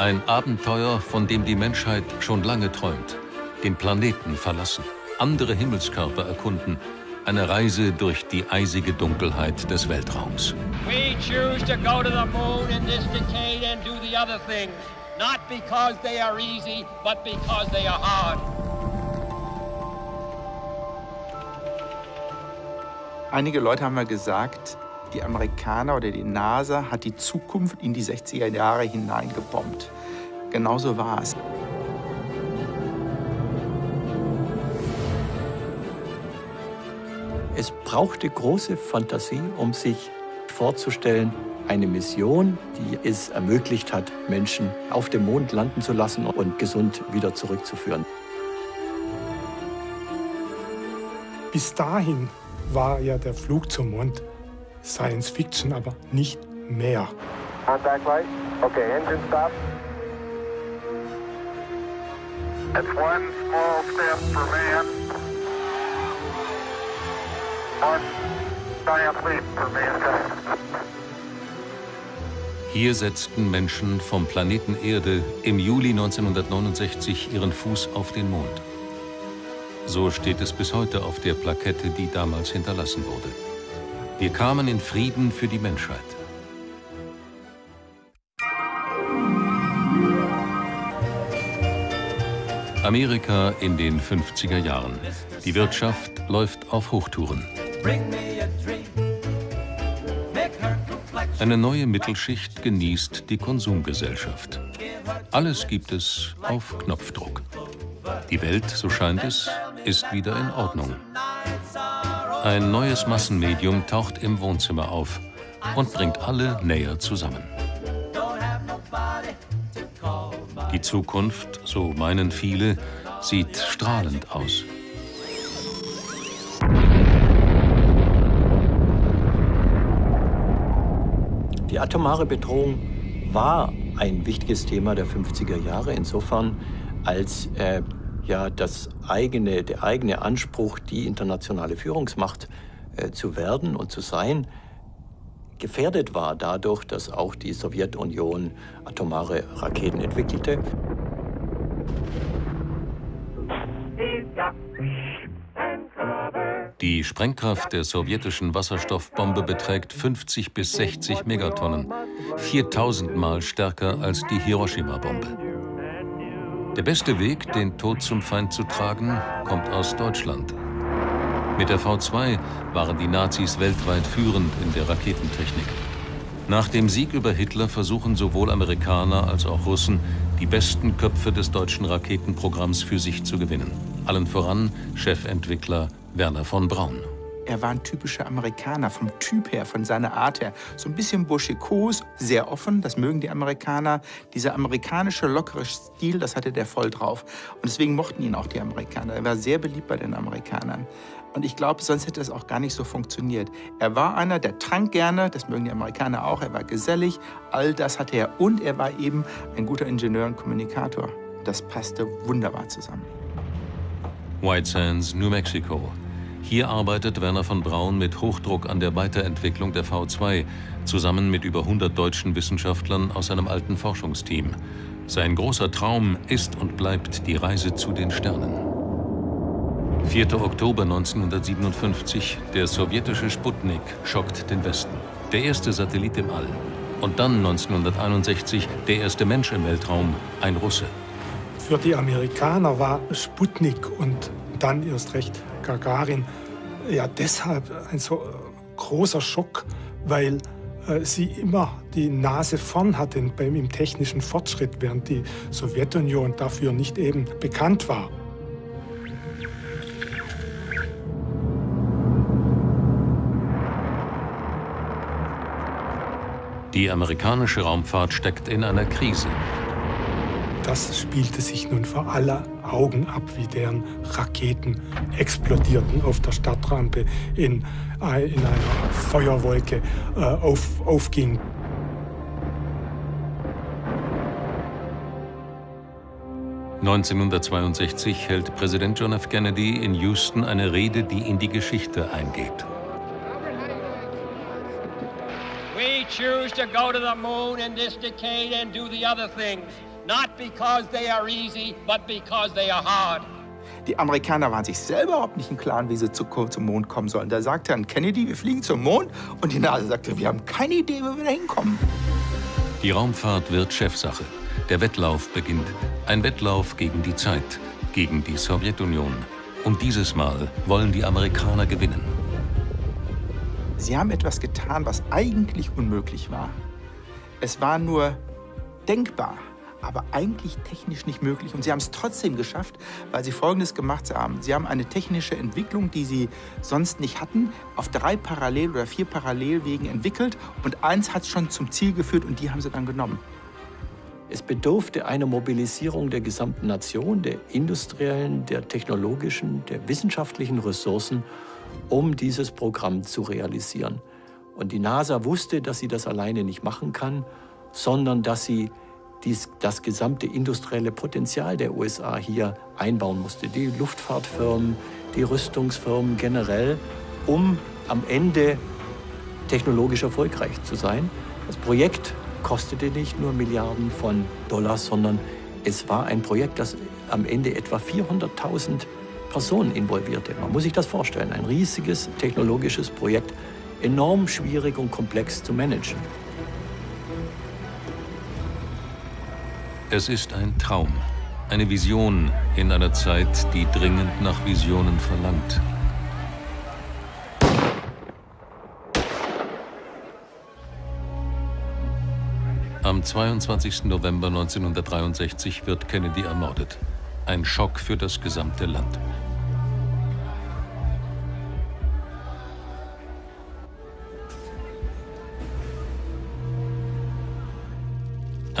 Ein Abenteuer, von dem die Menschheit schon lange träumt. Den Planeten verlassen, andere Himmelskörper erkunden, eine Reise durch die eisige Dunkelheit des Weltraums. We choose to go to the moon in this decade and do the other things. Not because they are easy, but because they are hard. Einige Leute haben mal gesagt, die Amerikaner oder die NASA hat die Zukunft in die 60er Jahre hineingebombt. Genauso war es. Es brauchte große Fantasie, um sich vorzustellen, eine Mission, die es ermöglicht hat, Menschen auf dem Mond landen zu lassen und gesund wieder zurückzuführen. Bis dahin war ja der Flug zum Mond Science Fiction, aber nicht mehr. Contact light. Okay, engine stop. That's one small step for man. Hier setzten Menschen vom Planeten Erde im Juli 1969 ihren Fuß auf den Mond. So steht es bis heute auf der Plakette, die damals hinterlassen wurde. Wir kamen in Frieden für die Menschheit. Amerika in den 50er Jahren. Die Wirtschaft läuft auf Hochtouren. Eine neue Mittelschicht genießt die Konsumgesellschaft. Alles gibt es auf Knopfdruck. Die Welt, so scheint es, ist wieder in Ordnung. Ein neues Massenmedium taucht im Wohnzimmer auf und bringt alle näher zusammen. Die Zukunft, so meinen viele, sieht strahlend aus. Die atomare Bedrohung war ein wichtiges Thema der 50er Jahre, insofern als äh, ja das eigene, der eigene Anspruch, die internationale Führungsmacht äh, zu werden und zu sein, gefährdet war dadurch, dass auch die Sowjetunion atomare Raketen entwickelte. Die Sprengkraft der sowjetischen Wasserstoffbombe beträgt 50 bis 60 Megatonnen, 4000 Mal stärker als die Hiroshima-Bombe. Der beste Weg, den Tod zum Feind zu tragen, kommt aus Deutschland. Mit der V2 waren die Nazis weltweit führend in der Raketentechnik. Nach dem Sieg über Hitler versuchen sowohl Amerikaner als auch Russen, die besten Köpfe des deutschen Raketenprogramms für sich zu gewinnen. Allen voran Chefentwickler Werner von Braun. Er war ein typischer Amerikaner, vom Typ her, von seiner Art her. So ein bisschen burschikos, sehr offen, das mögen die Amerikaner. Dieser amerikanische, lockere Stil, das hatte der voll drauf. Und deswegen mochten ihn auch die Amerikaner. Er war sehr beliebt bei den Amerikanern. Und ich glaube, sonst hätte es auch gar nicht so funktioniert. Er war einer, der trank gerne, das mögen die Amerikaner auch. Er war gesellig, all das hatte er. Und er war eben ein guter Ingenieur und Kommunikator. Das passte wunderbar zusammen. White Sands, New Mexico. Hier arbeitet Werner von Braun mit Hochdruck an der Weiterentwicklung der V2, zusammen mit über 100 deutschen Wissenschaftlern aus seinem alten Forschungsteam. Sein großer Traum ist und bleibt die Reise zu den Sternen. 4. Oktober 1957, der sowjetische Sputnik schockt den Westen. Der erste Satellit im All. Und dann 1961 der erste Mensch im Weltraum, ein Russe. Für die Amerikaner war Sputnik und dann erst recht Gagarin ja deshalb ein so großer Schock, weil äh, sie immer die Nase vorn hatten beim im technischen Fortschritt, während die Sowjetunion dafür nicht eben bekannt war. Die amerikanische Raumfahrt steckt in einer Krise. Das spielte sich nun vor aller Augen ab, wie deren Raketen explodierten auf der Stadtrampe, in, äh, in einer Feuerwolke äh, auf, aufgingen. ...1962 hält Präsident John F. Kennedy in Houston eine Rede, die in die Geschichte eingeht. We choose to go to the moon in this decade and do the other things. Not because they are easy, but because they are hard. Die Amerikaner waren sich selber überhaupt nicht im Klaren, wie sie zu, zum Mond kommen sollen. Da sagte dann Kennedy, wir fliegen zum Mond. Und die NASA sagte, wir haben keine Idee, wie wir da hinkommen. Die Raumfahrt wird Chefsache. Der Wettlauf beginnt. Ein Wettlauf gegen die Zeit, gegen die Sowjetunion. Und dieses Mal wollen die Amerikaner gewinnen. Sie haben etwas getan, was eigentlich unmöglich war. Es war nur denkbar, aber eigentlich technisch nicht möglich. Und sie haben es trotzdem geschafft, weil sie Folgendes gemacht haben. Sie haben eine technische Entwicklung, die sie sonst nicht hatten, auf drei Parallel- oder vier Parallelwegen entwickelt. Und eins hat es schon zum Ziel geführt und die haben sie dann genommen. Es bedurfte einer Mobilisierung der gesamten Nation, der industriellen, der technologischen, der wissenschaftlichen Ressourcen, um dieses Programm zu realisieren. Und die NASA wusste, dass sie das alleine nicht machen kann, sondern dass sie dies, das gesamte industrielle Potenzial der USA hier einbauen musste. Die Luftfahrtfirmen, die Rüstungsfirmen generell, um am Ende technologisch erfolgreich zu sein. Das Projekt kostete nicht nur Milliarden von Dollars, sondern es war ein Projekt, das am Ende etwa 400.000 Personen involvierte. Man muss sich das vorstellen. Ein riesiges technologisches Projekt, enorm schwierig und komplex zu managen. Es ist ein Traum, eine Vision in einer Zeit, die dringend nach Visionen verlangt. Am 22. November 1963 wird Kennedy ermordet. Ein Schock für das gesamte Land.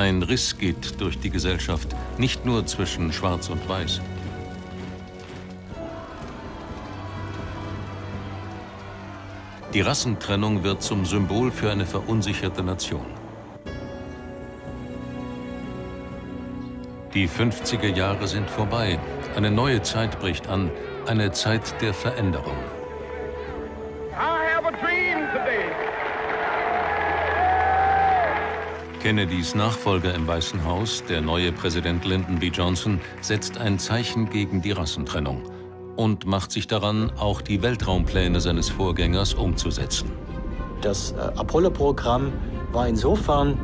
Ein Riss geht durch die Gesellschaft, nicht nur zwischen Schwarz und Weiß. Die Rassentrennung wird zum Symbol für eine verunsicherte Nation. Die 50er Jahre sind vorbei. Eine neue Zeit bricht an. Eine Zeit der Veränderung. Kennedys Nachfolger im Weißen Haus, der neue Präsident Lyndon B. Johnson, setzt ein Zeichen gegen die Rassentrennung und macht sich daran, auch die Weltraumpläne seines Vorgängers umzusetzen. Das äh, Apollo-Programm war insofern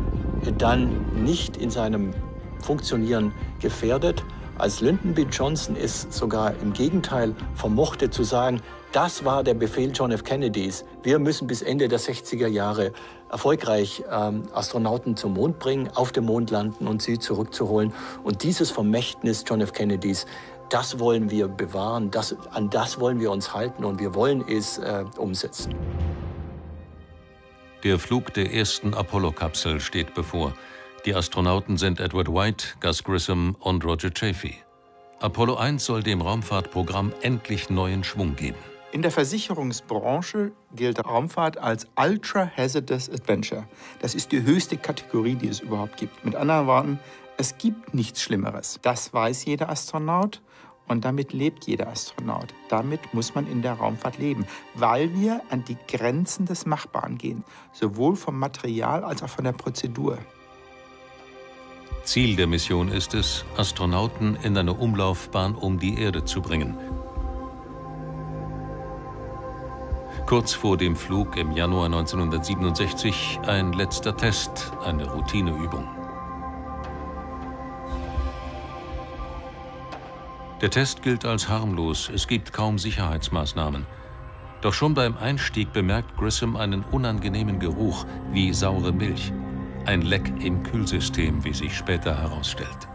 dann nicht in seinem Funktionieren gefährdet, als Lyndon B. Johnson es sogar im Gegenteil vermochte zu sagen, das war der Befehl John F. Kennedys. Wir müssen bis Ende der 60er Jahre erfolgreich ähm, Astronauten zum Mond bringen, auf dem Mond landen und sie zurückzuholen. Und dieses Vermächtnis John F. Kennedys, das wollen wir bewahren, das, an das wollen wir uns halten und wir wollen es äh, umsetzen. Der Flug der ersten Apollo-Kapsel steht bevor. Die Astronauten sind Edward White, Gus Grissom und Roger Chaffee. Apollo 1 soll dem Raumfahrtprogramm endlich neuen Schwung geben. In der Versicherungsbranche gilt Raumfahrt als Ultra Hazardous Adventure. Das ist die höchste Kategorie, die es überhaupt gibt. Mit anderen Worten, es gibt nichts Schlimmeres. Das weiß jeder Astronaut und damit lebt jeder Astronaut. Damit muss man in der Raumfahrt leben, weil wir an die Grenzen des Machbaren gehen, sowohl vom Material als auch von der Prozedur. Ziel der Mission ist es, Astronauten in eine Umlaufbahn um die Erde zu bringen. Kurz vor dem Flug im Januar 1967 ein letzter Test, eine Routineübung. Der Test gilt als harmlos, es gibt kaum Sicherheitsmaßnahmen. Doch schon beim Einstieg bemerkt Grissom einen unangenehmen Geruch wie saure Milch. Ein Leck im Kühlsystem, wie sich später herausstellt.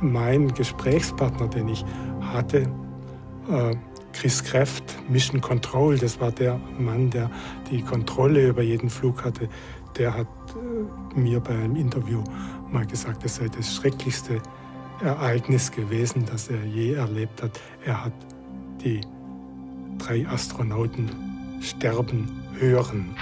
Mein Gesprächspartner, den ich hatte, äh, Chris Kraft, Mission Control, das war der Mann, der die Kontrolle über jeden Flug hatte, der hat äh, mir bei einem Interview mal gesagt, es sei das schrecklichste Ereignis gewesen, das er je erlebt hat. Er hat die drei Astronauten sterben hören.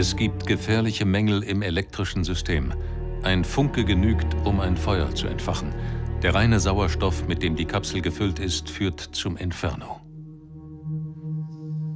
Es gibt gefährliche Mängel im elektrischen System. Ein Funke genügt, um ein Feuer zu entfachen. Der reine Sauerstoff, mit dem die Kapsel gefüllt ist, führt zum Inferno.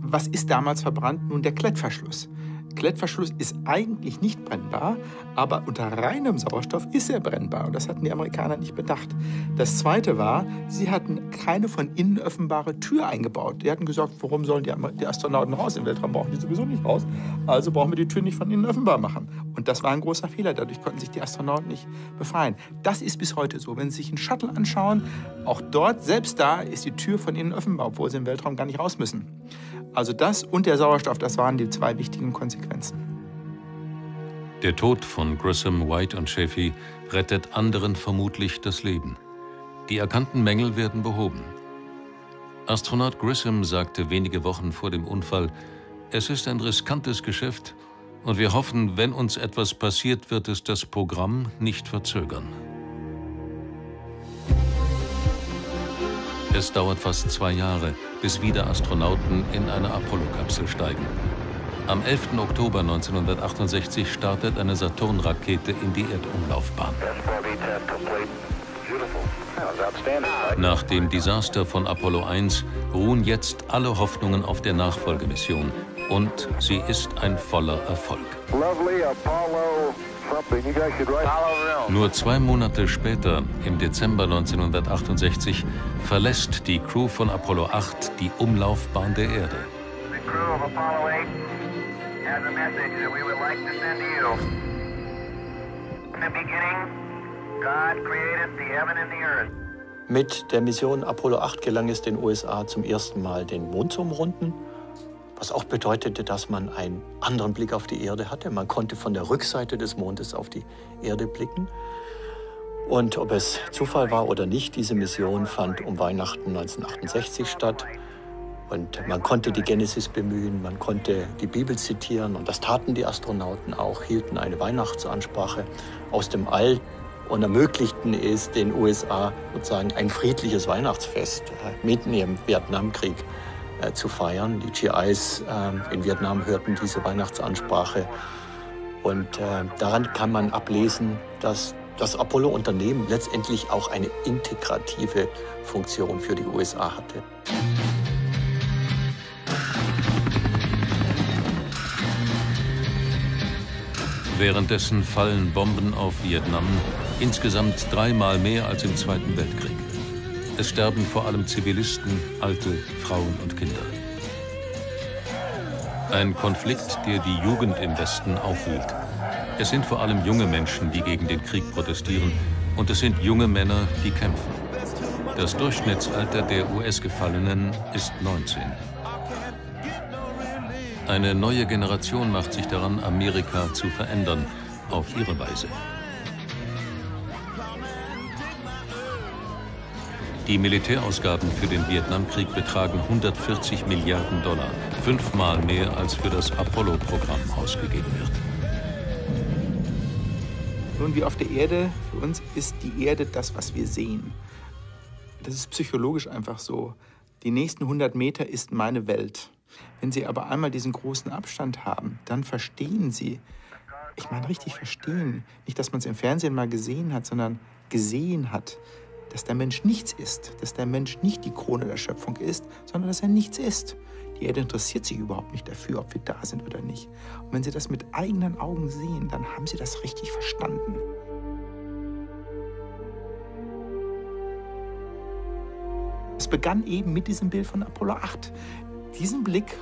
Was ist damals verbrannt? Nun der Klettverschluss. Klettverschluss ist eigentlich nicht brennbar, aber unter reinem Sauerstoff ist er brennbar. Und das hatten die Amerikaner nicht bedacht. Das Zweite war, sie hatten keine von innen öffnbare Tür eingebaut. Die hatten gesagt, warum sollen die, die Astronauten raus? Im Weltraum brauchen die sowieso nicht raus. Also brauchen wir die Tür nicht von innen öffnbar machen. Und das war ein großer Fehler. Dadurch konnten sich die Astronauten nicht befreien. Das ist bis heute so. Wenn Sie sich einen Shuttle anschauen, auch dort, selbst da, ist die Tür von innen öffnbar, obwohl sie im Weltraum gar nicht raus müssen. Also das und der Sauerstoff, das waren die zwei wichtigen Konsequenzen. Der Tod von Grissom, White und Chaffee rettet anderen vermutlich das Leben. Die erkannten Mängel werden behoben. Astronaut Grissom sagte wenige Wochen vor dem Unfall, es ist ein riskantes Geschäft und wir hoffen, wenn uns etwas passiert, wird es das Programm nicht verzögern. Es dauert fast zwei Jahre, bis wieder Astronauten in eine Apollo-Kapsel steigen. Am 11. Oktober 1968 startet eine Saturn-Rakete in die Erdumlaufbahn. Nach dem Desaster von Apollo 1 ruhen jetzt alle Hoffnungen auf der Nachfolgemission. Und sie ist ein voller Erfolg. Nur zwei Monate später, im Dezember 1968, verlässt die Crew von Apollo 8 die Umlaufbahn der Erde. Mit der Mission Apollo 8 gelang es den USA zum ersten Mal, den Mond zu umrunden was auch bedeutete, dass man einen anderen Blick auf die Erde hatte. Man konnte von der Rückseite des Mondes auf die Erde blicken. Und ob es Zufall war oder nicht, diese Mission fand um Weihnachten 1968 statt. Und man konnte die Genesis bemühen, man konnte die Bibel zitieren und das taten die Astronauten auch, hielten eine Weihnachtsansprache aus dem All und ermöglichten es den USA sozusagen ein friedliches Weihnachtsfest äh, mitten im Vietnamkrieg äh, zu feiern. Die GIs äh, in Vietnam hörten diese Weihnachtsansprache. Und äh, daran kann man ablesen, dass das Apollo-Unternehmen letztendlich auch eine integrative Funktion für die USA hatte. Währenddessen fallen Bomben auf Vietnam, insgesamt dreimal mehr als im Zweiten Weltkrieg. Es sterben vor allem Zivilisten, Alte, Frauen und Kinder. Ein Konflikt, der die Jugend im Westen aufwühlt. Es sind vor allem junge Menschen, die gegen den Krieg protestieren, und es sind junge Männer, die kämpfen. Das Durchschnittsalter der US-Gefallenen ist 19. Eine neue Generation macht sich daran, Amerika zu verändern, auf ihre Weise. Die Militärausgaben für den Vietnamkrieg betragen 140 Milliarden Dollar, fünfmal mehr als für das Apollo-Programm ausgegeben wird. Nun, wie auf der Erde, für uns ist die Erde das, was wir sehen. Das ist psychologisch einfach so. Die nächsten 100 Meter ist meine Welt. Wenn Sie aber einmal diesen großen Abstand haben, dann verstehen Sie, ich meine richtig verstehen, nicht, dass man es im Fernsehen mal gesehen hat, sondern gesehen hat, dass der Mensch nichts ist, dass der Mensch nicht die Krone der Schöpfung ist, sondern dass er nichts ist. Die Erde interessiert sich überhaupt nicht dafür, ob wir da sind oder nicht. Und wenn Sie das mit eigenen Augen sehen, dann haben Sie das richtig verstanden. Es begann eben mit diesem Bild von Apollo 8. Diesen Blick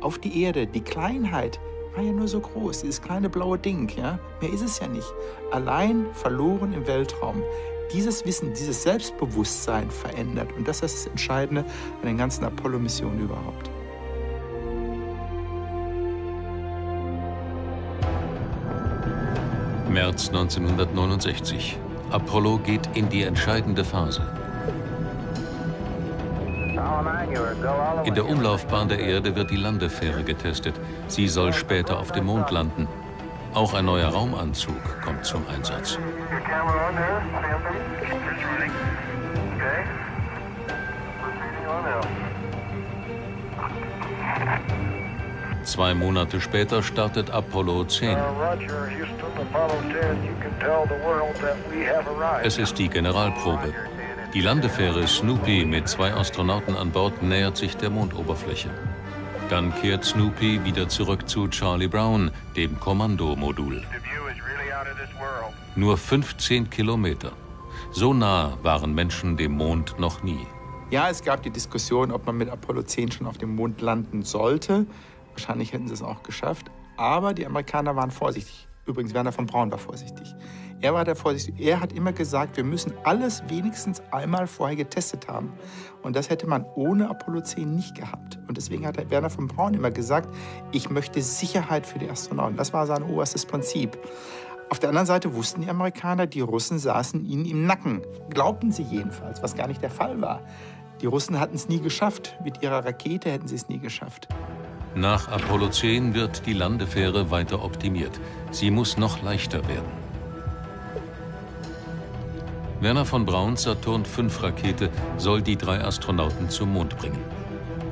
auf die Erde, die Kleinheit, war ja nur so groß, dieses kleine blaue Ding, ja? Mehr ist es ja nicht. Allein verloren im Weltraum dieses Wissen, dieses Selbstbewusstsein verändert. Und das ist das Entscheidende an den ganzen Apollo-Missionen überhaupt. März 1969. Apollo geht in die entscheidende Phase. In der Umlaufbahn der Erde wird die Landefähre getestet. Sie soll später auf dem Mond landen. Auch ein neuer Raumanzug kommt zum Einsatz. Zwei Monate später startet Apollo 10. Es ist die Generalprobe. Die Landefähre Snoopy mit zwei Astronauten an Bord nähert sich der Mondoberfläche. Dann kehrt Snoopy wieder zurück zu Charlie Brown, dem Kommandomodul. Nur 15 Kilometer. So nah waren Menschen dem Mond noch nie. Ja, es gab die Diskussion, ob man mit Apollo 10 schon auf dem Mond landen sollte. Wahrscheinlich hätten sie es auch geschafft. Aber die Amerikaner waren vorsichtig. Übrigens, Werner von Braun war vorsichtig. Er war der vorsichtig. Er hat immer gesagt, wir müssen alles wenigstens einmal vorher getestet haben. Und das hätte man ohne Apollo 10 nicht gehabt. Und deswegen hat Werner von Braun immer gesagt, ich möchte Sicherheit für die Astronauten. Das war sein oberstes Prinzip. Auf der anderen Seite wussten die Amerikaner, die Russen saßen ihnen im Nacken. Glaubten sie jedenfalls, was gar nicht der Fall war. Die Russen hatten es nie geschafft. Mit ihrer Rakete hätten sie es nie geschafft. Nach Apollo 10 wird die Landefähre weiter optimiert. Sie muss noch leichter werden. Werner von Brauns Saturn V-Rakete soll die drei Astronauten zum Mond bringen.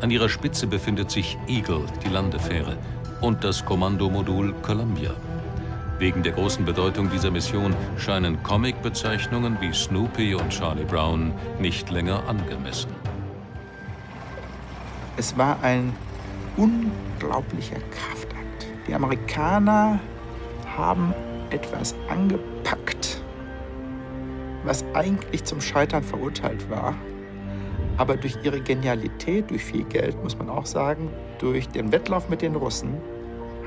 An ihrer Spitze befindet sich Eagle, die Landefähre, und das Kommandomodul Columbia. Wegen der großen Bedeutung dieser Mission scheinen Comic-Bezeichnungen wie Snoopy und Charlie Brown nicht länger angemessen. Es war ein unglaublicher Kraftakt. Die Amerikaner haben etwas angepackt, was eigentlich zum Scheitern verurteilt war. Aber durch ihre Genialität, durch viel Geld, muss man auch sagen, durch den Wettlauf mit den Russen,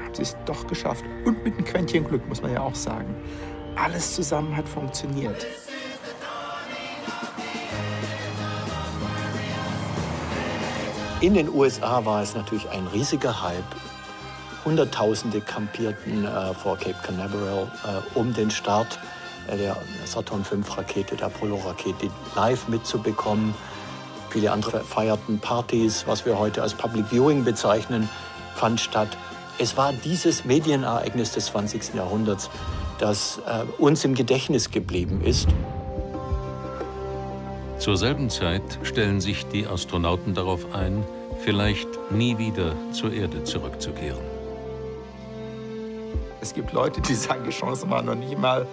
haben sie es doch geschafft. Und mit einem Quäntchen Glück, muss man ja auch sagen. Alles zusammen hat funktioniert. In den USA war es natürlich ein riesiger Hype. Hunderttausende kampierten äh, vor Cape Canaveral äh, um den Start der Saturn V-Rakete, der Apollo-Rakete, live mitzubekommen. Viele andere feierten Partys, was wir heute als Public Viewing bezeichnen, fand statt. Es war dieses Medienereignis des 20. Jahrhunderts, das äh, uns im Gedächtnis geblieben ist. Zur selben Zeit stellen sich die Astronauten darauf ein, vielleicht nie wieder zur Erde zurückzukehren. Es gibt Leute, die sagen, die Chance war noch nicht mal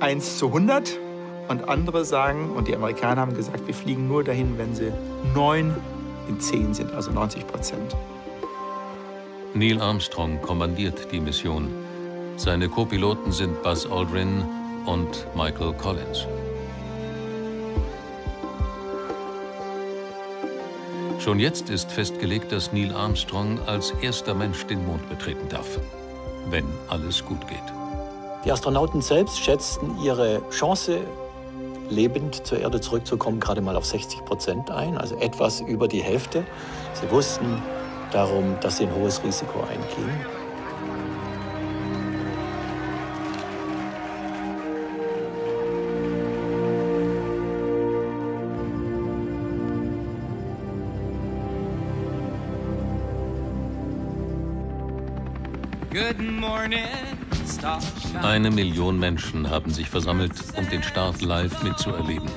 1 zu 100. Und andere sagen, und die Amerikaner haben gesagt, wir fliegen nur dahin, wenn sie 9 in 10 sind, also 90 Prozent. Neil Armstrong kommandiert die Mission. Seine Co-Piloten sind Buzz Aldrin und Michael Collins. Schon jetzt ist festgelegt, dass Neil Armstrong als erster Mensch den Mond betreten darf, wenn alles gut geht. Die Astronauten selbst schätzten ihre Chance, lebend zur Erde zurückzukommen, gerade mal auf 60 Prozent ein, also etwas über die Hälfte. Sie wussten darum, dass sie ein hohes Risiko eingehen. Eine Million Menschen haben sich versammelt, um den Start live mitzuerleben.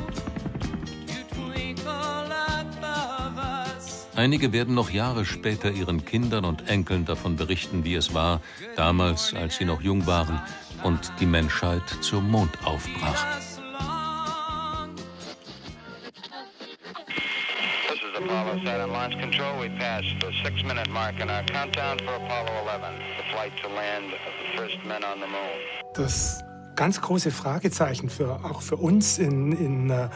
Einige werden noch Jahre später ihren Kindern und Enkeln davon berichten, wie es war, damals, als sie noch jung waren und die Menschheit zum Mond aufbrach. Apollo Saturn launch control. We passed the six-minute mark in our countdown for Apollo 11, the flight to land of the first men on the moon. Das ganz große Fragezeichen für, auch für uns in, in äh,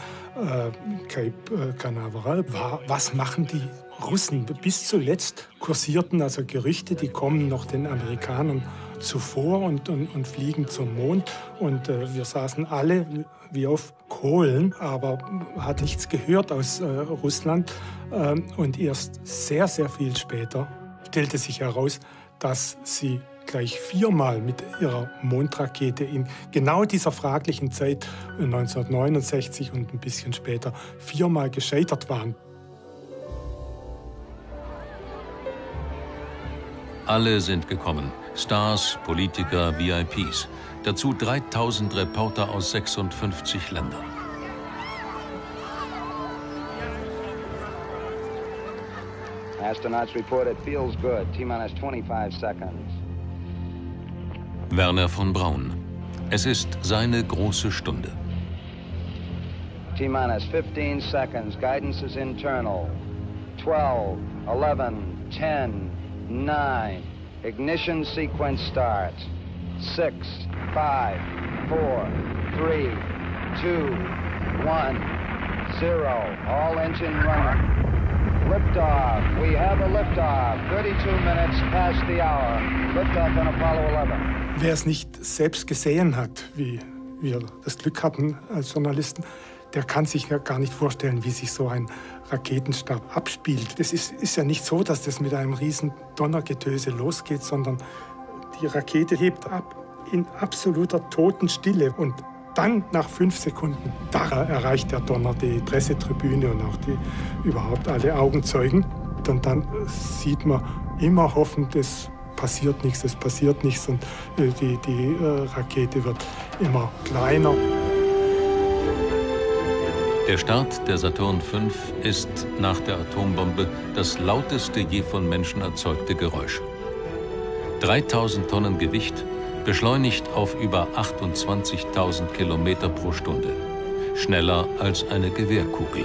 Cape äh, Canaveral war, was machen die Russen? Bis zuletzt kursierten also Gerüchte, die kommen noch den Amerikanern zuvor und, und, und fliegen zum Mond. Und äh, wir saßen alle wie auf Kohlen, aber hat nichts gehört aus äh, Russland. Ähm, und erst sehr, sehr viel später stellte sich heraus, dass sie gleich viermal mit ihrer Mondrakete in genau dieser fraglichen Zeit 1969 und ein bisschen später viermal gescheitert waren. Alle sind gekommen. Stars, Politiker, VIPs. Dazu 3000 Reporter aus 56 Ländern. Astronauts report it feels good. T-minus 25 seconds. Werner von Braun. Es ist seine große Stunde. T-minus 15 seconds. Guidance is internal. 12, 11, 10, 9. Ignition sequence starts. 6, 5, 4, 3, 2, 1, 0. All engine running. Liftoff. We have a liftoff. 32 minutes past the hour. Liftoff on Apollo 11. Wer es nicht selbst gesehen hat, wie wir das Glück hatten als Journalisten, der kann sich ja gar nicht vorstellen, wie sich so ein Raketenstab abspielt. Es ist, ist ja nicht so, dass das mit einem riesen Donnergetöse losgeht, sondern die Rakete hebt ab in absoluter Totenstille und dann nach fünf Sekunden, da erreicht der Donner die Pressetribüne und auch die überhaupt alle Augenzeugen. Und dann sieht man immer hoffend, es passiert nichts, es passiert nichts und äh, die, die äh, Rakete wird immer kleiner. Der Start der Saturn V ist nach der Atombombe das lauteste je von Menschen erzeugte Geräusch. 3000 Tonnen Gewicht, beschleunigt auf über 28.000 Kilometer pro Stunde. Schneller als eine Gewehrkugel.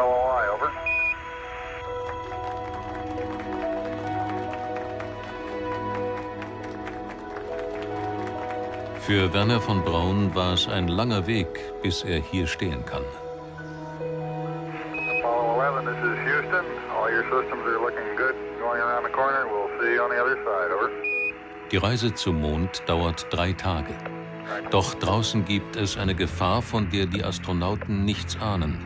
Für Werner von Braun war es ein langer Weg, bis er hier stehen kann. Die Reise zum Mond dauert drei Tage. Doch draußen gibt es eine Gefahr, von der die Astronauten nichts ahnen.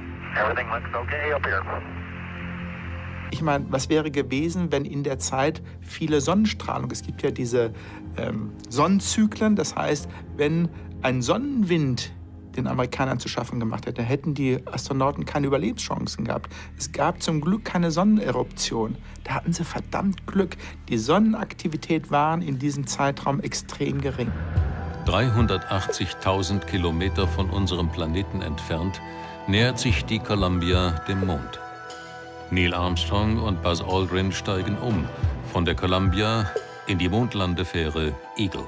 Ich meine, was wäre gewesen, wenn in der Zeit viele Sonnenstrahlung, es gibt ja diese ähm, Sonnenzyklen, das heißt, wenn ein Sonnenwind den Amerikanern zu schaffen gemacht hätte, hätten die Astronauten keine Überlebenschancen gehabt. Es gab zum Glück keine Sonneneruption. Da hatten sie verdammt Glück. Die Sonnenaktivität war in diesem Zeitraum extrem gering. 380.000 Kilometer von unserem Planeten entfernt nähert sich die Columbia dem Mond. Neil Armstrong und Buzz Aldrin steigen um von der Columbia in die Mondlandefähre Eagle.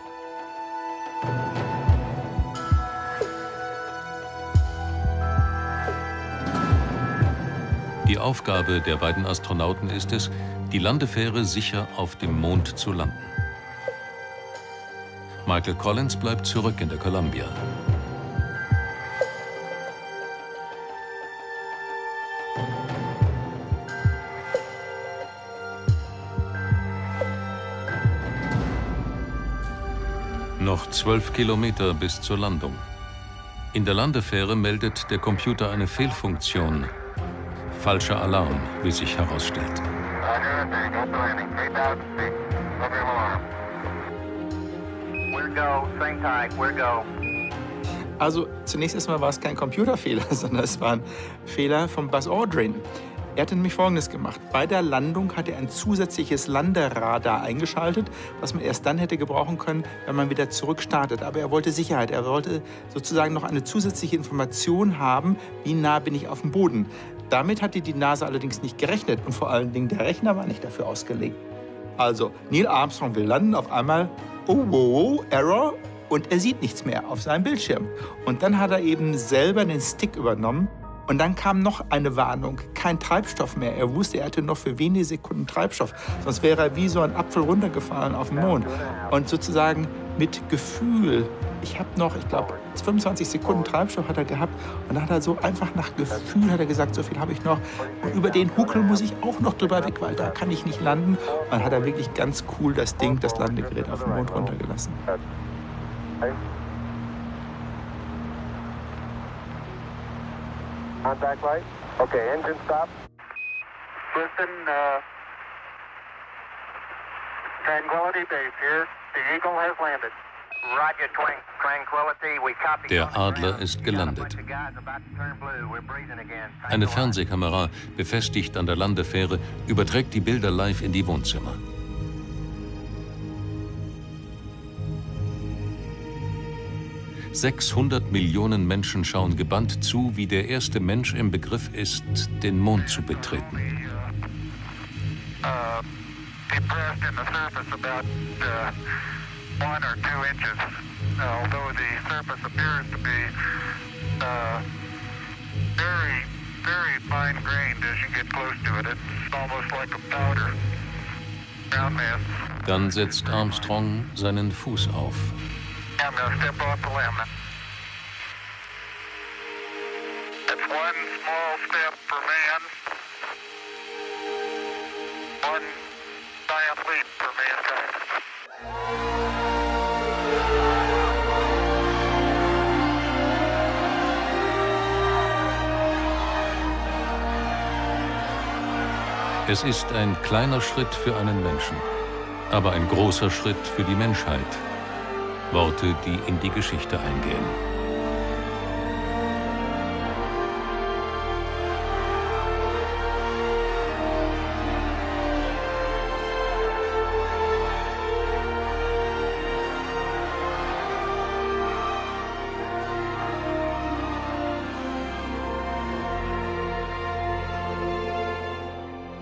Die Aufgabe der beiden Astronauten ist es, die Landefähre sicher auf dem Mond zu landen. Michael Collins bleibt zurück in der Columbia. Noch zwölf Kilometer bis zur Landung. In der Landefähre meldet der Computer eine Fehlfunktion. Falscher Alarm, wie sich herausstellt. Also zunächst erstmal war es kein Computerfehler, sondern es war ein Fehler von Buzz Aldrin. Er hatte nämlich Folgendes gemacht. Bei der Landung hat er ein zusätzliches Landeradar eingeschaltet, was man erst dann hätte gebrauchen können, wenn man wieder zurückstartet. Aber er wollte Sicherheit. Er wollte sozusagen noch eine zusätzliche Information haben, wie nah bin ich auf dem Boden. Damit hatte die NASA allerdings nicht gerechnet und vor allen Dingen der Rechner war nicht dafür ausgelegt. Also Neil Armstrong will landen, auf einmal, oh, wow, Error, und er sieht nichts mehr auf seinem Bildschirm. Und dann hat er eben selber den Stick übernommen und dann kam noch eine Warnung, kein Treibstoff mehr. Er wusste, er hatte noch für wenige Sekunden Treibstoff. Sonst wäre er wie so ein Apfel runtergefallen auf den Mond. Und sozusagen mit Gefühl. Ich habe noch, ich glaube, 25 Sekunden Treibstoff hat er gehabt. Und dann hat er so einfach nach Gefühl hat er gesagt, so viel habe ich noch. Und über den Huckel muss ich auch noch drüber weg, weil da kann ich nicht landen. Und dann hat er wirklich ganz cool das Ding, das Landegerät auf den Mond runtergelassen. Contact light. Okay, engine stop. Listen, uh, Tranquility Base here. The Eagle has landed. Roger, Tranquility. We copy. Der Adler ist gelandet. Eine Fernsehkamera, befestigt an der Landefähre, überträgt die Bilder live in die Wohnzimmer. Sechshundert Millionen Menschen schauen gebannt zu, wie der erste Mensch im Begriff ist, den Mond zu betreten. Very, as you get close to it. It's almost like a powder. Dann setzt Armstrong seinen Fuß auf. I'm gonna step off the limb. That's one small step for man, one giant leap for mankind. Es ist ein kleiner Schritt für einen Menschen, aber ein großer Schritt für die Menschheit. Worte, die in die Geschichte eingehen.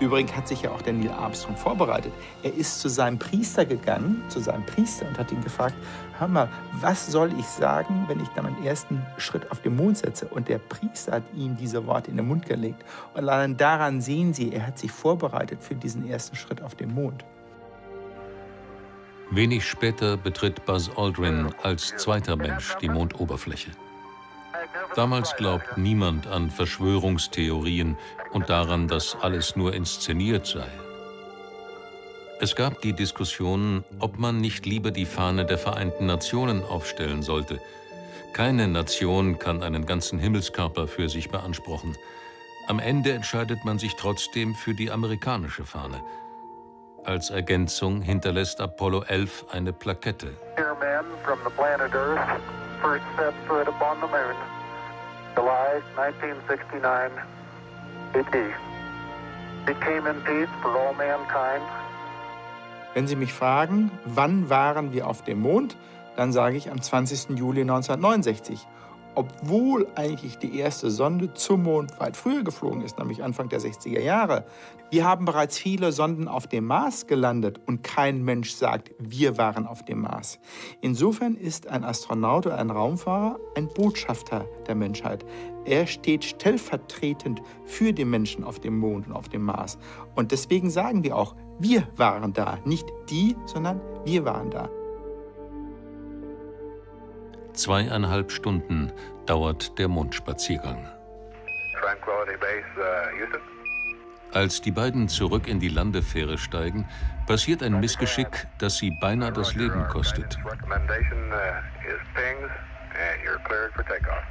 Übrigens hat sich ja auch der Neil Armstrong vorbereitet. Er ist zu seinem Priester gegangen, zu seinem Priester und hat ihn gefragt, hör mal, was soll ich sagen, wenn ich dann meinen ersten Schritt auf den Mond setze? Und der Priester hat ihm diese Worte in den Mund gelegt. Und allein daran sehen Sie, er hat sich vorbereitet für diesen ersten Schritt auf den Mond. Wenig später betritt Buzz Aldrin als zweiter Mensch die Mondoberfläche. Damals glaubt niemand an Verschwörungstheorien und daran, dass alles nur inszeniert sei. Es gab die Diskussion, ob man nicht lieber die Fahne der Vereinten Nationen aufstellen sollte. Keine Nation kann einen ganzen Himmelskörper für sich beanspruchen. Am Ende entscheidet man sich trotzdem für die amerikanische Fahne. Als Ergänzung hinterlässt Apollo 11 eine Plakette. Here, men from the planet Earth, first set foot upon the moon. July 1969, AD. It came in peace for all mankind. Wenn Sie mich fragen, wann waren wir auf dem Mond, dann sage ich am 20. Juli 1969. Obwohl eigentlich die erste Sonde zum Mond weit früher geflogen ist, nämlich Anfang der 60er Jahre. Wir haben bereits viele Sonden auf dem Mars gelandet und kein Mensch sagt, wir waren auf dem Mars. Insofern ist ein Astronaut oder ein Raumfahrer ein Botschafter der Menschheit. Er steht stellvertretend für die Menschen auf dem Mond und auf dem Mars. Und deswegen sagen wir auch, wir waren da. Nicht die, sondern wir waren da. Zweieinhalb Stunden dauert der Mondspaziergang. Tranquility Base, uh. Als die beiden zurück in die Landefähre steigen, passiert ein Missgeschick, das sie beinahe das Leben kostet. Uh, for takeoff.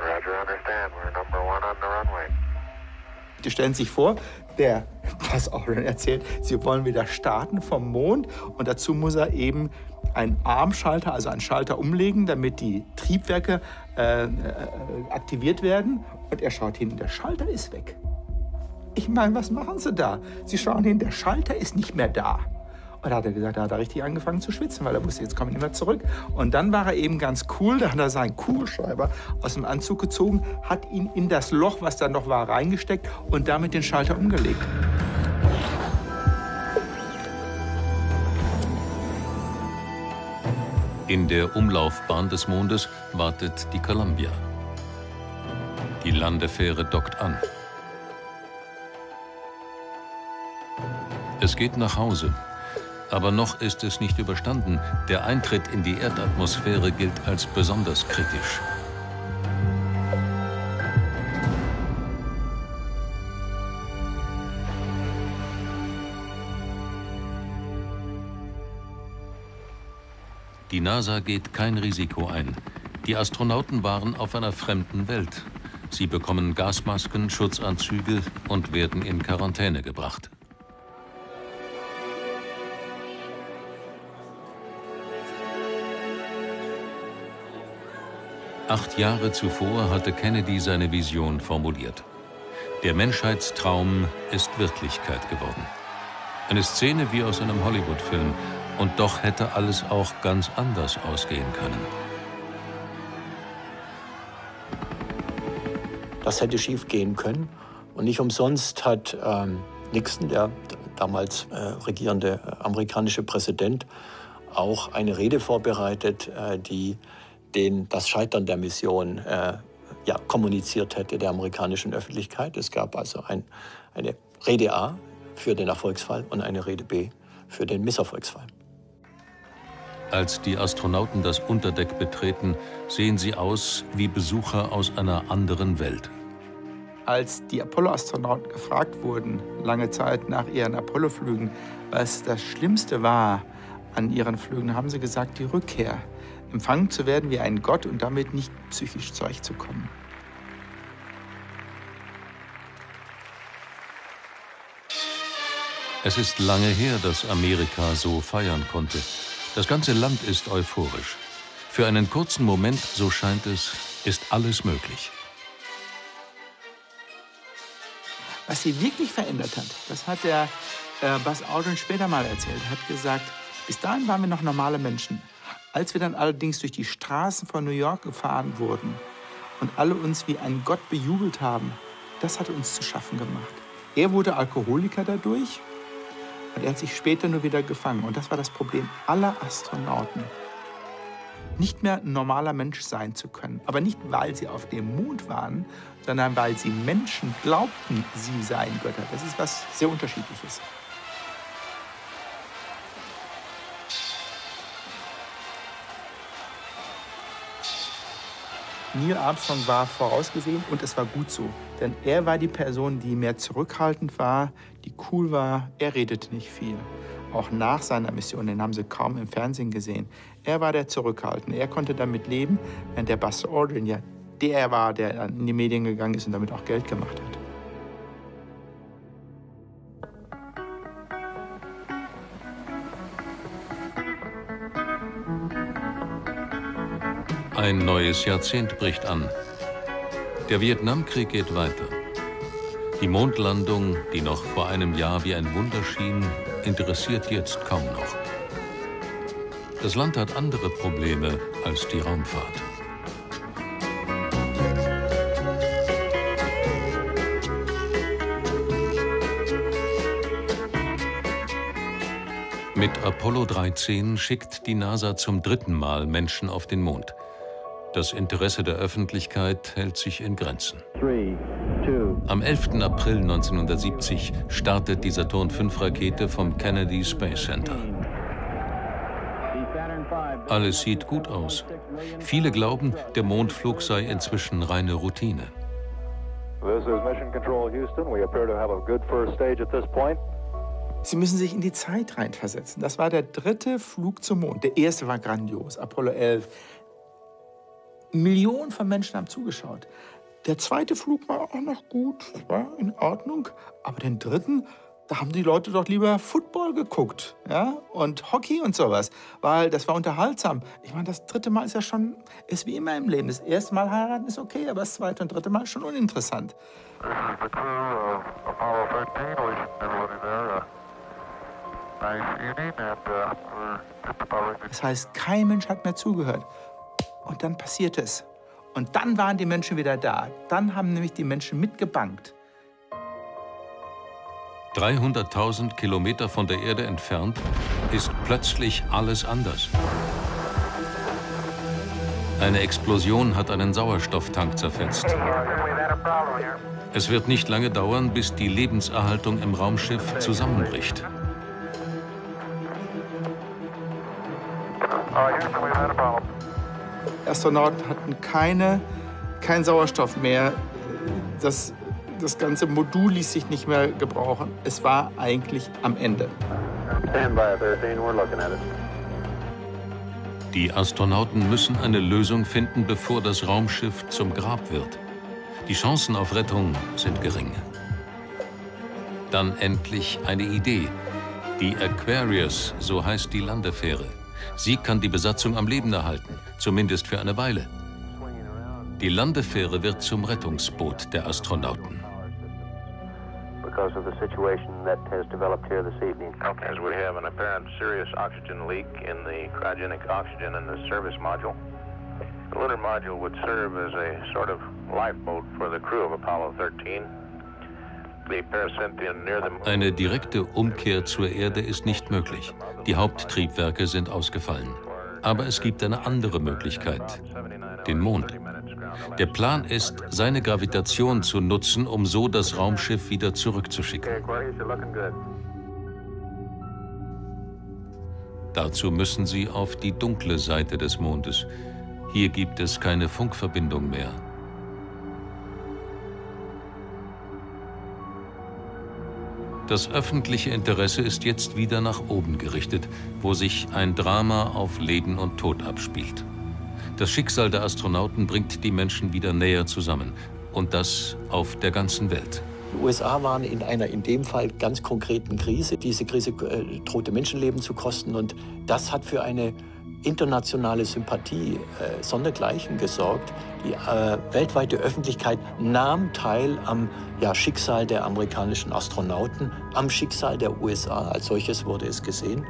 Roger, understand. We're number one on the runway. Die stellen sich vor, der, was schon erzählt, sie wollen wieder starten vom Mond und dazu muss er eben einen Armschalter, also einen Schalter umlegen, damit die Triebwerke äh, äh, aktiviert werden. Und er schaut hin, der Schalter ist weg. Ich meine, was machen Sie da? Sie schauen hin, der Schalter ist nicht mehr da. Und da hat er gesagt, da hat er richtig angefangen zu schwitzen, weil er wusste, jetzt komme ich nicht mehr zurück. Und dann war er eben ganz cool, da hat er seinen Kugelschreiber aus dem Anzug gezogen, hat ihn in das Loch, was da noch war, reingesteckt und damit den Schalter umgelegt. In der Umlaufbahn des Mondes wartet die Columbia. Die Landefähre dockt an. Es geht nach Hause. Aber noch ist es nicht überstanden. Der Eintritt in die Erdatmosphäre gilt als besonders kritisch. Die NASA geht kein Risiko ein. Die Astronauten waren auf einer fremden Welt. Sie bekommen Gasmasken, Schutzanzüge und werden in Quarantäne gebracht. Acht Jahre zuvor hatte Kennedy seine Vision formuliert. Der Menschheitstraum ist Wirklichkeit geworden. Eine Szene wie aus einem Hollywood-Film. Und doch hätte alles auch ganz anders ausgehen können. Das hätte schief gehen können. Und nicht umsonst hat ähm, Nixon, der damals äh, regierende äh, amerikanische Präsident, auch eine Rede vorbereitet, äh, die den, das Scheitern der Mission äh, ja, kommuniziert hätte der amerikanischen Öffentlichkeit. Es gab also ein, eine Rede A für den Erfolgsfall und eine Rede B für den Misserfolgsfall. Als die Astronauten das Unterdeck betreten, sehen sie aus wie Besucher aus einer anderen Welt. Als die Apollo-Astronauten gefragt wurden, lange Zeit nach ihren Apollo-Flügen, was das Schlimmste war an ihren Flügen, haben sie gesagt, die Rückkehr empfangen zu werden wie ein Gott und damit nicht psychisch zurechtzukommen. Es ist lange her, dass Amerika so feiern konnte. Das ganze Land ist euphorisch. Für einen kurzen Moment, so scheint es, ist alles möglich. Was sie wirklich verändert hat, das hat der äh, Buzz Aldrin später mal erzählt. Er hat gesagt, bis dahin waren wir noch normale Menschen. Als wir dann allerdings durch die Straßen von New York gefahren wurden und alle uns wie ein Gott bejubelt haben, das hat uns zu schaffen gemacht. Er wurde Alkoholiker dadurch und er hat sich später nur wieder gefangen. Und das war das Problem aller Astronauten. Nicht mehr ein normaler Mensch sein zu können. Aber nicht, weil sie auf dem Mond waren, sondern weil sie Menschen glaubten, sie seien Götter. Das ist was sehr Unterschiedliches. Neil Armstrong war vorausgesehen und es war gut so. Denn er war die Person, die mehr zurückhaltend war, die cool war. Er redete nicht viel. Auch nach seiner Mission, den haben sie kaum im Fernsehen gesehen. Er war der Zurückhaltende. Er konnte damit leben, während der Buzz Aldrin ja der war, der in die Medien gegangen ist und damit auch Geld gemacht hat. Ein neues Jahrzehnt bricht an. Der Vietnamkrieg geht weiter. Die Mondlandung, die noch vor einem Jahr wie ein Wunder schien, interessiert jetzt kaum noch. Das Land hat andere Probleme als die Raumfahrt. Mit Apollo 13 schickt die NASA zum dritten Mal Menschen auf den Mond. Das Interesse der Öffentlichkeit hält sich in Grenzen. Am 11. April 1970 startet die Saturn-V-Rakete vom Kennedy Space Center. Alles sieht gut aus. Viele glauben, der Mondflug sei inzwischen reine Routine. Sie müssen sich in die Zeit reinversetzen. Das war der dritte Flug zum Mond. Der erste war grandios, Apollo 11. Millionen von Menschen haben zugeschaut. Der zweite Flug war auch noch gut, war in Ordnung. Aber den dritten, da haben die Leute doch lieber Football geguckt, ja, und Hockey und sowas, weil das war unterhaltsam. Ich meine, das dritte Mal ist ja schon, ist wie immer im Leben. Das erste Mal heiraten ist okay, aber das zweite und dritte Mal ist schon uninteressant. Das heißt, kein Mensch hat mehr zugehört. Und dann passiert es. Und dann waren die Menschen wieder da. Dann haben nämlich die Menschen mitgebankt. 300.000 Kilometer von der Erde entfernt ist plötzlich alles anders. Eine Explosion hat einen Sauerstofftank zerfetzt. Es wird nicht lange dauern, bis die Lebenserhaltung im Raumschiff zusammenbricht. Astronauten hatten keine, keinen Sauerstoff mehr. Das, das ganze Modul ließ sich nicht mehr gebrauchen. Es war eigentlich am Ende. Die Astronauten müssen eine Lösung finden, bevor das Raumschiff zum Grab wird. Die Chancen auf Rettung sind gering. Dann endlich eine Idee. Die Aquarius, so heißt die Landefähre. Sie kann die Besatzung am Leben erhalten, zumindest für eine Weile. Die Landefähre wird zum Rettungsboot der Astronauten. because of the situation that has developed here this evening. Okay, as we have an apparent serious oxygen leak in the cryogenic oxygen in the service module. The lunar module would serve as a sort of lifeboat for the crew of Apollo 13. Eine direkte Umkehr zur Erde ist nicht möglich. Die Haupttriebwerke sind ausgefallen. Aber es gibt eine andere Möglichkeit, den Mond. Der Plan ist, seine Gravitation zu nutzen, um so das Raumschiff wieder zurückzuschicken. Dazu müssen sie auf die dunkle Seite des Mondes. Hier gibt es keine Funkverbindung mehr. Das öffentliche Interesse ist jetzt wieder nach oben gerichtet, wo sich ein Drama auf Leben und Tod abspielt. Das Schicksal der Astronauten bringt die Menschen wieder näher zusammen. Und das auf der ganzen Welt. Die USA waren in einer in dem Fall ganz konkreten Krise. Diese Krise äh, drohte Menschenleben zu kosten und das hat für eine internationale Sympathie äh, sondergleichen gesorgt. Die äh, weltweite Öffentlichkeit nahm teil am ja, Schicksal der amerikanischen Astronauten, am Schicksal der USA. Als solches wurde es gesehen.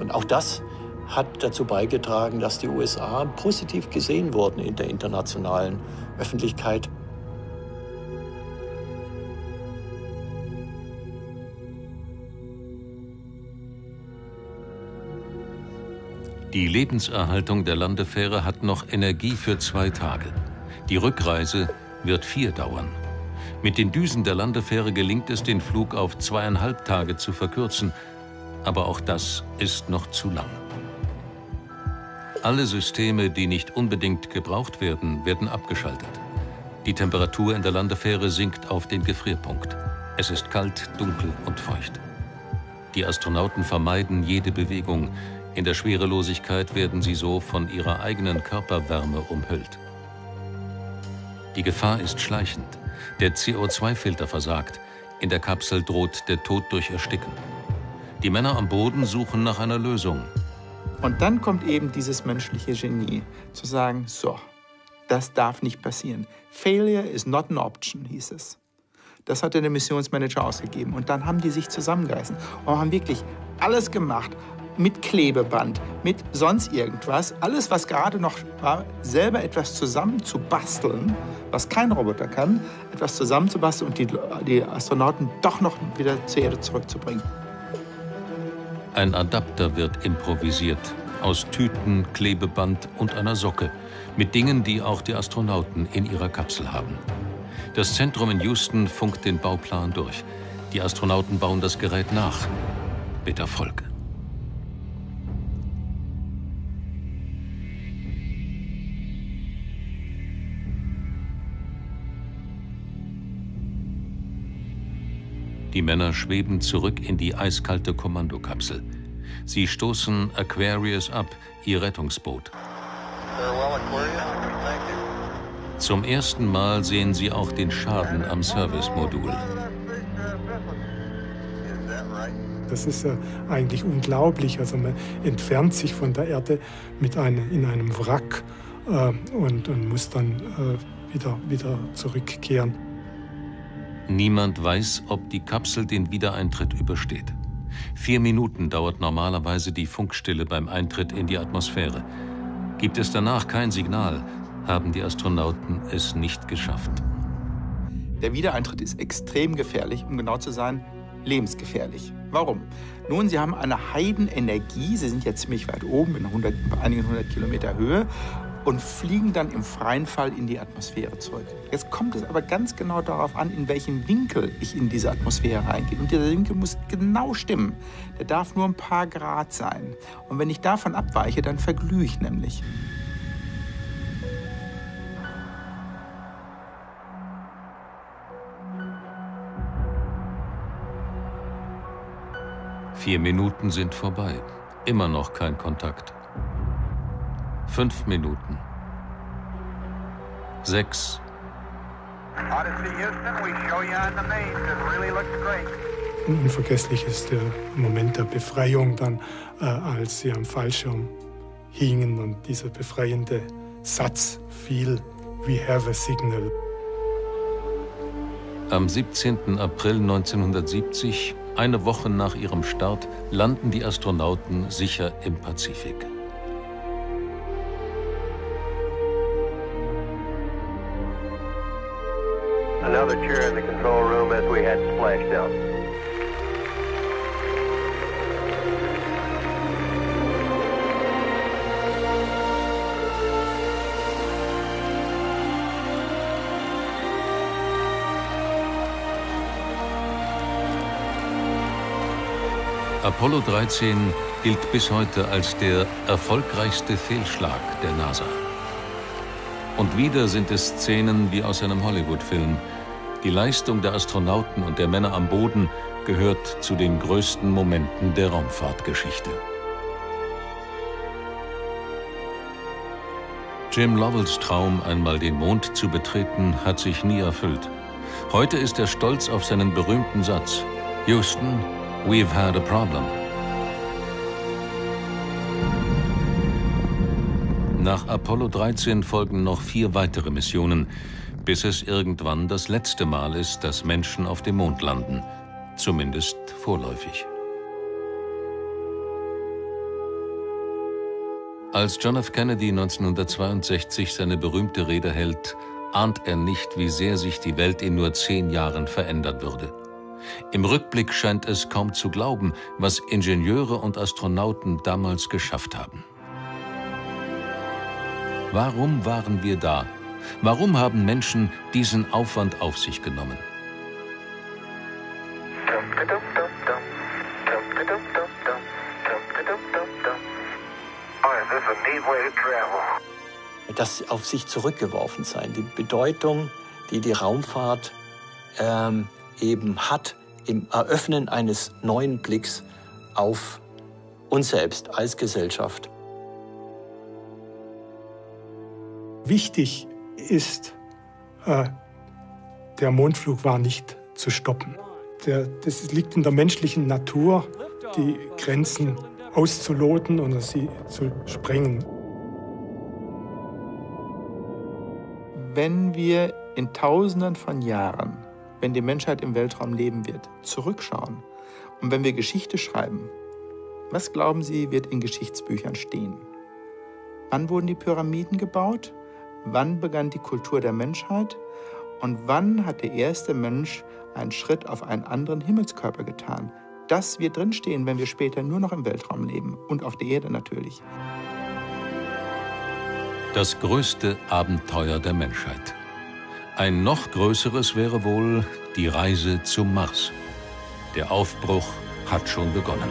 Und auch das hat dazu beigetragen, dass die USA positiv gesehen wurden in der internationalen Öffentlichkeit. Die Lebenserhaltung der Landefähre hat noch Energie für zwei Tage. Die Rückreise wird vier dauern. Mit den Düsen der Landefähre gelingt es, den Flug auf zweieinhalb Tage zu verkürzen. Aber auch das ist noch zu lang. Alle Systeme, die nicht unbedingt gebraucht werden, werden abgeschaltet. Die Temperatur in der Landefähre sinkt auf den Gefrierpunkt. Es ist kalt, dunkel und feucht. Die Astronauten vermeiden jede Bewegung. In der Schwerelosigkeit werden sie so von ihrer eigenen Körperwärme umhüllt. Die Gefahr ist schleichend. Der CO2-Filter versagt. In der Kapsel droht der Tod durch Ersticken. Die Männer am Boden suchen nach einer Lösung. Und dann kommt eben dieses menschliche Genie, zu sagen, so, das darf nicht passieren. Failure is not an option, hieß es. Das hat der Missionsmanager ausgegeben. Und dann haben die sich zusammengerissen und haben wirklich alles gemacht, mit Klebeband, mit sonst irgendwas, alles, was gerade noch war, selber etwas zusammenzubasteln, was kein Roboter kann, etwas zusammenzubasteln und die, die Astronauten doch noch wieder zur Erde zurückzubringen. Ein Adapter wird improvisiert aus Tüten, Klebeband und einer Socke mit Dingen, die auch die Astronauten in ihrer Kapsel haben. Das Zentrum in Houston funkt den Bauplan durch. Die Astronauten bauen das Gerät nach. Mit Erfolg. Die Männer schweben zurück in die eiskalte Kommandokapsel. Sie stoßen Aquarius ab, ihr Rettungsboot. Zum ersten Mal sehen sie auch den Schaden am Servicemodul. Das ist äh, eigentlich unglaublich. Also man entfernt sich von der Erde mit einem, in einem Wrack äh, und, und muss dann äh, wieder, wieder zurückkehren. Niemand weiß, ob die Kapsel den Wiedereintritt übersteht. Vier Minuten dauert normalerweise die Funkstille beim Eintritt in die Atmosphäre. Gibt es danach kein Signal, haben die Astronauten es nicht geschafft. Der Wiedereintritt ist extrem gefährlich, um genau zu sein, lebensgefährlich. Warum? Nun, sie haben eine Heidenenergie, sie sind ja ziemlich weit oben, in 100, einigen hundert Kilometer Höhe und fliegen dann im freien Fall in die Atmosphäre zurück. Jetzt kommt es aber ganz genau darauf an, in welchem Winkel ich in diese Atmosphäre reingehe. Und dieser Winkel muss genau stimmen. Der darf nur ein paar Grad sein. Und wenn ich davon abweiche, dann verglühe ich nämlich. Vier Minuten sind vorbei. Immer noch kein Kontakt. Really looks great. Unvergesslich ist der Moment der Befreiung dann, äh, als sie am Fallschirm hingen und dieser befreiende Satz fiel, We have a signal. Am 17. April 1970, eine Woche nach ihrem Start, landen die Astronauten sicher im Pazifik. Another chair in the control room as we head splashdown. Apollo 13 gilt bis heute als der erfolgreichste Fehlschlag der NASA. Und wieder sind es Szenen wie aus einem Hollywood-Film. Die Leistung der Astronauten und der Männer am Boden gehört zu den größten Momenten der Raumfahrtgeschichte. Jim Lovells Traum, einmal den Mond zu betreten, hat sich nie erfüllt. Heute ist er stolz auf seinen berühmten Satz: Houston, we've had a problem. Nach Apollo 13 folgen noch vier weitere Missionen, bis es irgendwann das letzte Mal ist, dass Menschen auf dem Mond landen. Zumindest vorläufig. Als John F. Kennedy 1962 seine berühmte Rede hält, ahnt er nicht, wie sehr sich die Welt in nur zehn Jahren verändert würde. Im Rückblick scheint es kaum zu glauben, was Ingenieure und Astronauten damals geschafft haben. Warum waren wir da? Warum haben Menschen diesen Aufwand auf sich genommen? Das auf sich zurückgeworfen sein, die Bedeutung, die die Raumfahrt ähm, eben hat im Eröffnen eines neuen Blicks auf uns selbst als Gesellschaft. Wichtig ist, äh, der Mondflug war nicht zu stoppen. Der, das liegt in der menschlichen Natur, die Grenzen auszuloten oder sie zu sprengen. Wenn wir in Tausenden von Jahren, wenn die Menschheit im Weltraum leben wird, zurückschauen und wenn wir Geschichte schreiben, was glauben Sie, wird in Geschichtsbüchern stehen? Wann wurden die Pyramiden gebaut? Wann begann die Kultur der Menschheit? Und wann hat der erste Mensch einen Schritt auf einen anderen Himmelskörper getan? Das wird drinstehen, wenn wir später nur noch im Weltraum leben und auf der Erde natürlich. Das größte Abenteuer der Menschheit. Ein noch größeres wäre wohl die Reise zum Mars. Der Aufbruch hat schon begonnen.